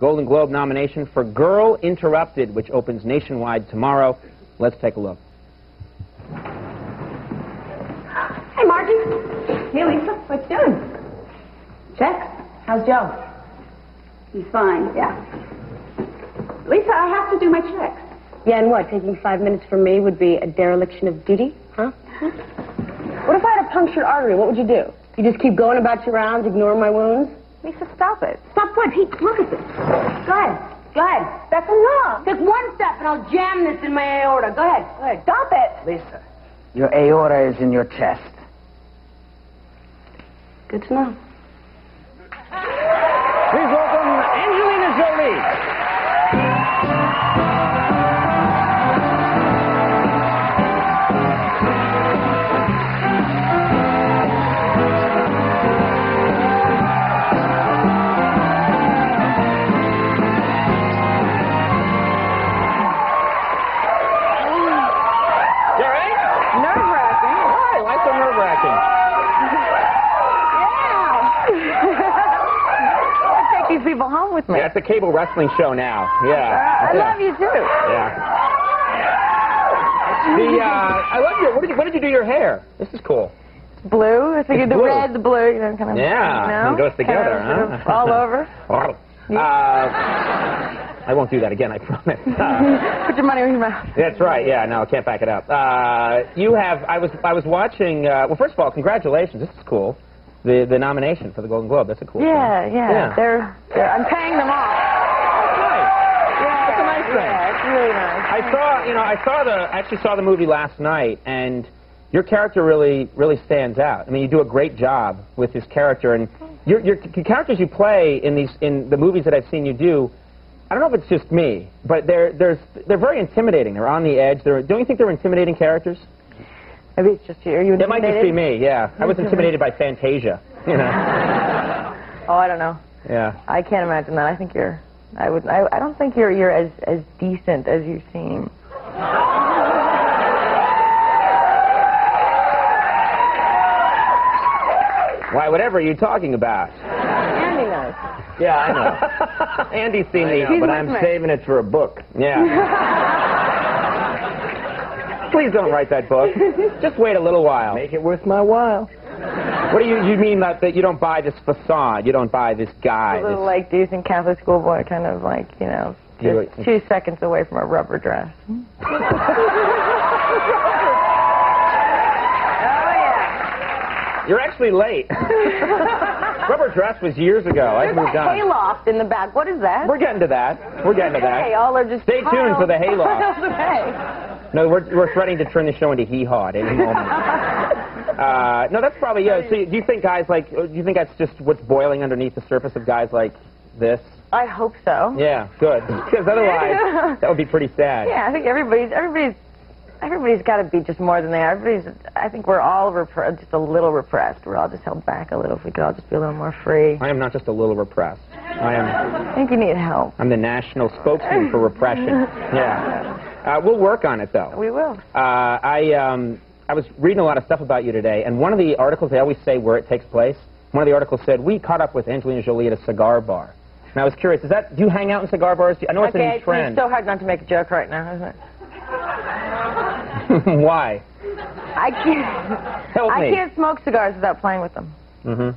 Golden Globe nomination for Girl Interrupted, which opens nationwide tomorrow. Let's take a look. Hey, Margie. Hey, Lisa. What you doing? Checks. How's Joe? He's fine, yeah. Lisa, I have to do my checks. Yeah, and what? Taking five minutes from me would be a dereliction of duty? Huh? What if I had a punctured artery? What would you do? You just keep going about your rounds, ignore my wounds? Lisa, stop it. Stop what? Hey, look at this. Go ahead. Go ahead. That's enough. Take one step and I'll jam this in my aorta. Go ahead. Go ahead. Stop it. Lisa, your aorta is in your chest. Good to know. With me. Yeah, it's a cable wrestling show now. Yeah. I yeah. love you, too. Yeah. The uh, I love your. What did you? What did you do your hair? This is cool. Blue. I think It's the blue. red, the blue, you know, kind of. Yeah, You know? it goes together, Kind of huh? all over. Uh, I won't do that again. I promise. Uh, Put your money where your mouth. that's right. Yeah. No, I can't back it up. Uh, you have. I was. I was watching. Uh, well, first of all, congratulations. This is cool. The the nomination for the Golden Globe. That's a cool. Yeah, thing. yeah. Yeah. They're, they're. I'm paying them off. That's nice. Yeah, That's a nice thing. Yeah, it's really nice. I saw, you know, I saw the, I actually saw the movie last night, and your character really, really stands out. I mean, you do a great job with this character, and your, your the characters you play in these, in the movies that I've seen you do. I don't know if it's just me, but they're, they're, they're very intimidating. They're on the edge. They're, don't you think they're intimidating characters? Maybe it's just you. Are you It might just be me. Yeah, I was intimidated by Fantasia. You know. Oh, I don't know. Yeah. I can't imagine that. I think you're. I would. I, I don't think you're. You're as as decent as you seem. Why? Whatever are you talking about? Andy knows. Yeah, I know. Andy's seen the. He's with me. saving it for a book. Yeah. Please don't write that book. Just wait a little while. Make it worth my while. What do you you mean that, that you don't buy this facade? You don't buy this guy? A little This, like decent Catholic schoolboy, kind of like you know, You- just two seconds away from a rubber dress. Hmm? oh yeah. you're actually late. Rubber dress was years ago. I've There's moved a on. hayloft in the back. What is that? We're getting to that. We're getting to Hey, that. all are just Stay tuned for the hayloft. Piles of hay. No, we're we're threatening to turn the show into hee haw at any moment. Uh, no, that's probably yeah. So, do you think guys like? Do you think that's just what's boiling underneath the surface of guys like this? I hope so. Yeah, good. Because otherwise, that would be pretty sad. Yeah, I think everybody's everybody's everybody's got to be just more than they are. Everybody's. I think we're all repre- just a little repressed. We're all just held back a little. If we could all just be a little more free. I am not just a little repressed. I am. I think you need help. I'm the national spokesman for repression. Yeah. Uh, we'll work on it, though. We will. Uh, I, um, I was reading a lot of stuff about you today, and one of the articles, they always say where it takes place. One of the articles said, we caught up with Angelina Jolie at a cigar bar. And I was curious, is that, do you hang out in cigar bars? I know it's okay, a new trend. it's so hard not to make a joke right now, isn't it? Why? I can't. Help me. I can't smoke cigars without playing with them. Mm-hmm.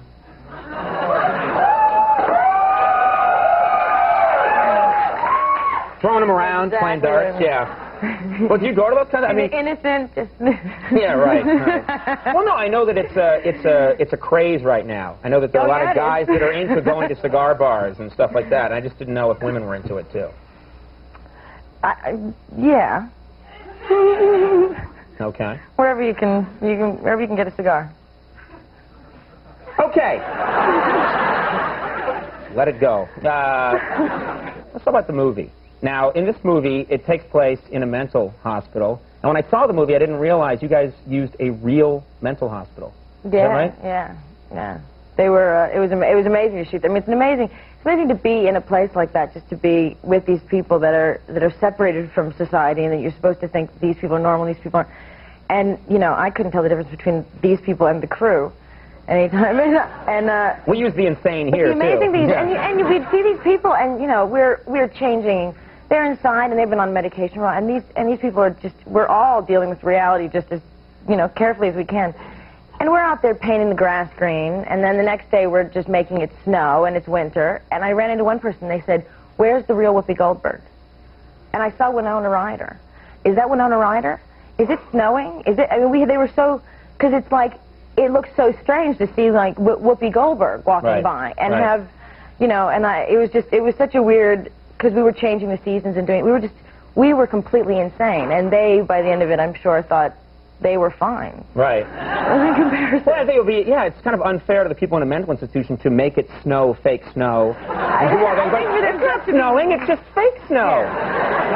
Throwing them around, playing darts, yeah. Well, do you go to those kind of, I mean, innocent, just. Yeah, right, right. Well, no, I know that it's a it's a it's a craze right now. I know that there are Oh, a lot of guys that are into going to cigar bars and stuff like that. And I just didn't know if women were into it too. I, I, yeah. Okay. Wherever you can, you can, wherever you can get a cigar. Okay. Let it go. Uh, let's talk about the movie. Now, in this movie, it takes place in a mental hospital. And when I saw the movie, I didn't realize you guys used a real mental hospital. Yeah, right? yeah, yeah. They were. Uh, it was. It was amazing to shoot. I mean, it's an amazing. It's amazing to be in a place like that, just to be with these people that are that are separated from society, and that you're supposed to think these people are normal, these people aren't. And you know, I couldn't tell the difference between these people and the crew. anytime. And, uh, We use the insane here, the amazing too. thing is, Yeah. and, you, and you, we'd see these people, and you know, we're we're changing. They're inside, and they've been on medication, for a while, and these and these people are just. We're all dealing with reality just as, you know, carefully as we can. And we're out there painting the grass green, and then the next day we're just making it snow, and it's winter. And I ran into one person. They said, "Where's the real Whoopi Goldberg?" And I saw Winona Ryder. Is that Winona Ryder? Is it snowing? Is it? I mean, we they were so because it's like it looks so strange to see like Whoopi Goldberg walking Right. by and Right. have, you know, and I it was just it was such a weird because we were changing the seasons and doing we were just we were completely insane and they by the end of it I'm sure thought they were fine. Right. In comparison. Well, I think it would be, yeah, it's kind of unfair to the people in a mental institution to make it snow, fake snow. And do all that. But it's not snowing, it's just fake snow.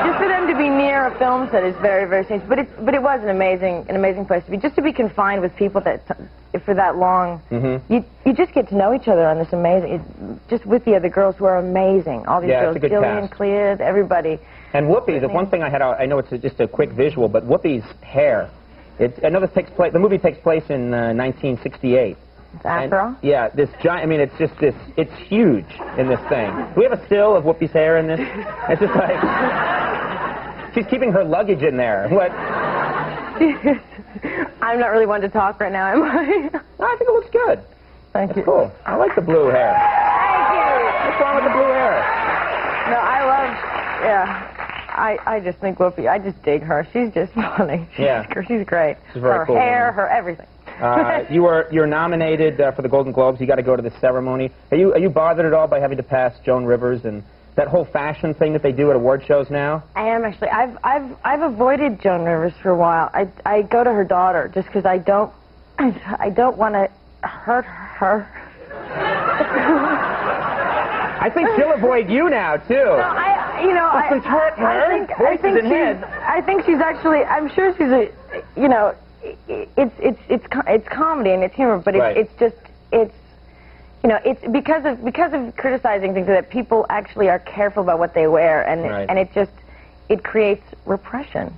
Just for them to be near a film set is very, very strange. But it, but it was an amazing, an amazing place to be. Just to be confined with people that, for that long, Mhm. you you just get to know each other on this amazing. It, just with the other girls who are amazing. All these Yeah, girls, it's a good Gillian, cast. Clea, everybody. And Whoopi, the one thing I had, I know it's just a quick visual, but Whoopi's hair. It, I know this takes place. The movie takes place in uh, 1968. And, yeah, this giant. I mean, it's just this. It's huge in this thing. Do we have a still of Whoopi's hair in this? It's just like she's keeping her luggage in there. What? I'm not really one to talk right now, am I? No, I think it looks good. Thank you. Cool. I like the blue hair. Thank you. What's wrong with the blue hair? No, I love. Yeah. I, I just think Whoopi, I just dig her. She's just funny. She's, Yeah. She's great. She's very her cool hair, woman. her everything. Uh, you were you're nominated uh, for the Golden Globes. You got to go to the ceremony. Are you are you bothered at all by having to pass Joan Rivers and that whole fashion thing that they do at award shows now? I am actually. I've I've I've avoided Joan Rivers for a while. I I go to her daughter just because I don't I don't want to hurt her. I think she'll avoid you now too. I you know I, I think I think she's. I think she's actually I'm sure she's a you know it's it's it's it's comedy and it's humor but it's Right. it's just it's you know it's because of because of criticizing things that people actually are careful about what they wear and Right. and it just it creates repression.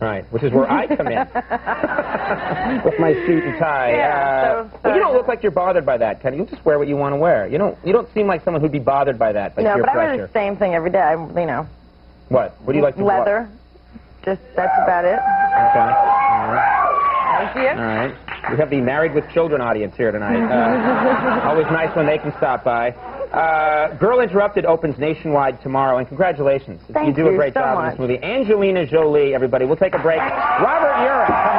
Right, which is where I come in with my suit and tie. Yeah, Uh, so- but you don't look like you're bothered by that, Kenny. You just wear what you want to wear. You don't you don't seem like someone who'd be bothered by that, by no, but I wear the same thing every day. I, you know, What? What do you like to leather. Just that's about it. Okay. All right. Thank you. All right. We have the Married with Children audience here tonight. Uh, always nice when they can stop by. Uh, Girl Interrupted opens nationwide tomorrow, and congratulations. Thank you do a great so job in much. this movie. Angelina Jolie, everybody. We'll take a break. Robert Urich.